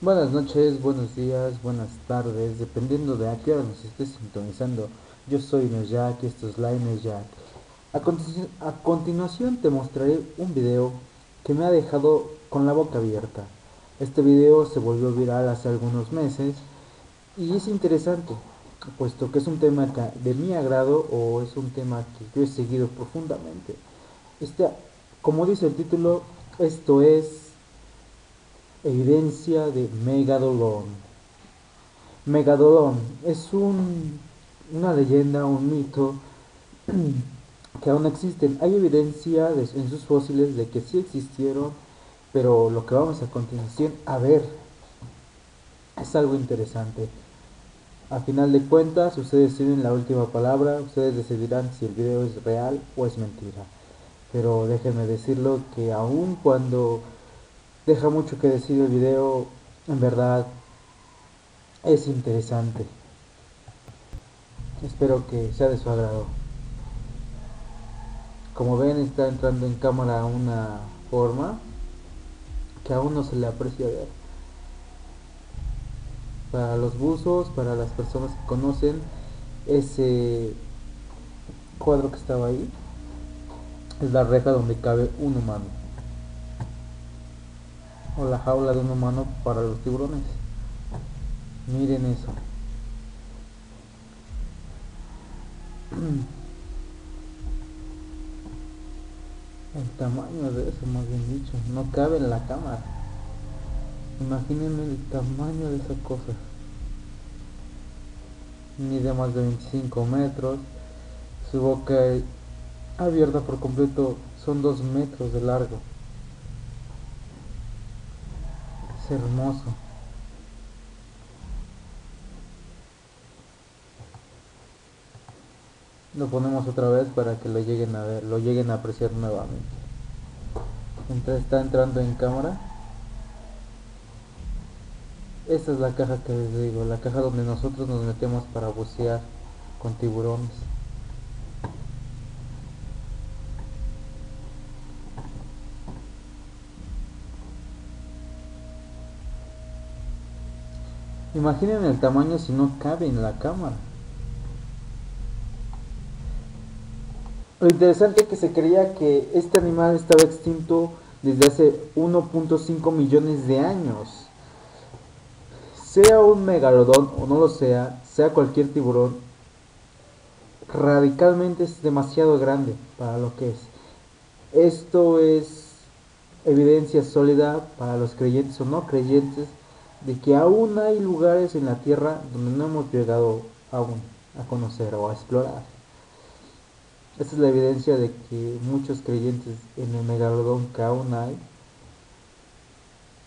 Buenas noches, buenos días, buenas tardes, dependiendo de a qué hora nos estés sintonizando. Yo soy Neojack y esto es Line Neojack. A, a continuación te mostraré un video que me ha dejado con la boca abierta. Este video se volvió viral hace algunos meses y es interesante, puesto que es un tema de mi agrado o es un tema que yo he seguido profundamente. Este, como dice el título, esto es evidencia de Megadolón. Megadolón es un, una leyenda, un mito que aún existen. Hay evidencia en sus fósiles de que sí existieron, pero lo que vamos a continuación a ver es algo interesante. A final de cuentas, ustedes tienen la última palabra, ustedes decidirán si el video es real o es mentira. Pero déjenme decirlo que aun cuando deja mucho que decir el video, en verdad es interesante. Espero que sea de su agrado. Como ven está entrando en cámara una forma que aún no se le aprecia ver. Para los buzos, para las personas que conocen ese cuadro que estaba ahí, es la reja donde cabe un humano o la jaula de un humano para los tiburones. Miren eso. El tamaño de eso, más bien dicho, no cabe en la cámara. Imaginen el tamaño de esa cosa. Mide más de 25 metros. Su boca abierta por completo son 2 metros de largo. Hermoso. Lo ponemos otra vez para que lo lleguen a ver, lo lleguen a apreciar nuevamente. Entonces está entrando en cámara. Esta es la caja que les digo, la caja donde nosotros nos metemos para bucear con tiburones. Imaginen el tamaño si no cabe en la cámara. Lo interesante es que se creía que este animal estaba extinto desde hace 1.5 millones de años. Sea un megalodón o no lo sea, sea cualquier tiburón, radicalmente es demasiado grande para lo que es. Esto es evidencia sólida para los creyentes o no creyentes de que aún hay lugares en la Tierra donde no hemos llegado aún a conocer o a explorar. Esta es la evidencia de que muchos creyentes en el megalodón que aún hay.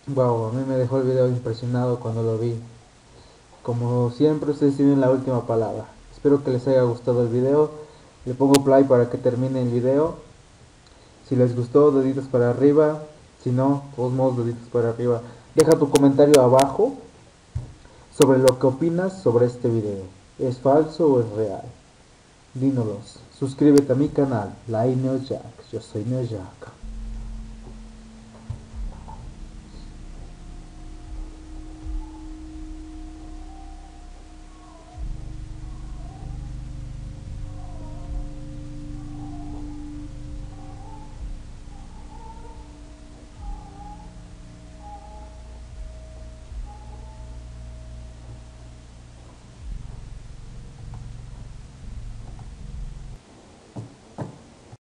Wow, a mí me dejó el video impresionado cuando lo vi. Como siempre ustedes tienen la última palabra. Espero que les haya gustado el video. Le pongo play para que termine el video. Si les gustó, deditos para arriba. Si no, todos modos, deditos para arriba. Deja tu comentario abajo sobre lo que opinas sobre este video. ¿Es falso o es real? Dínolos. Suscríbete a mi canal, la Jack. Yo soy Neojack.